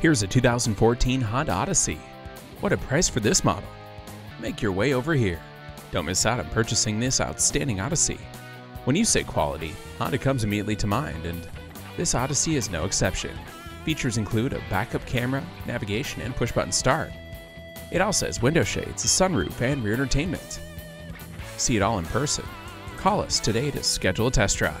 Here's a 2014 Honda Odyssey. What a price for this model! Make your way over here. Don't miss out on purchasing this outstanding Odyssey. When you say quality, Honda comes immediately to mind, and this Odyssey is no exception. Features include a backup camera, navigation, and push button start. It also has window shades, a sunroof, and rear entertainment. See it all in person. Call us today to schedule a test drive.